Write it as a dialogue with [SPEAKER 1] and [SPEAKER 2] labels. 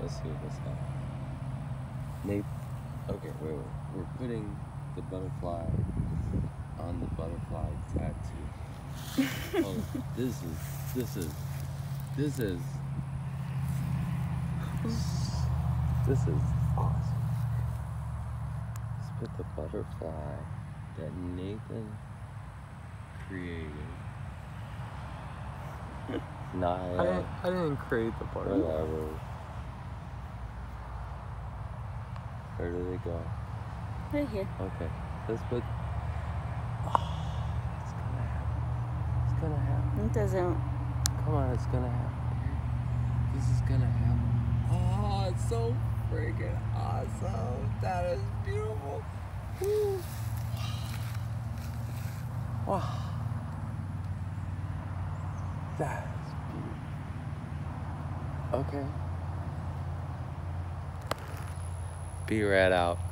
[SPEAKER 1] Let's see what's happening. Nate. Okay, wait, wait. We're putting the butterfly on the butterfly tattoo. oh, this is, this is, this is, this is awesome. Let's put the butterfly that Nathan created. Naya.
[SPEAKER 2] I didn't, I didn't create the butterfly.
[SPEAKER 1] Whatever. Where do they go?
[SPEAKER 3] Right here.
[SPEAKER 1] Okay. Let's put. Oh, it's gonna happen. It's gonna happen.
[SPEAKER 3] It doesn't.
[SPEAKER 1] Come on, it's gonna happen. This is gonna happen. Oh, it's so freaking awesome. That is beautiful. Woo. Wow. That is beautiful. Okay. Be right out.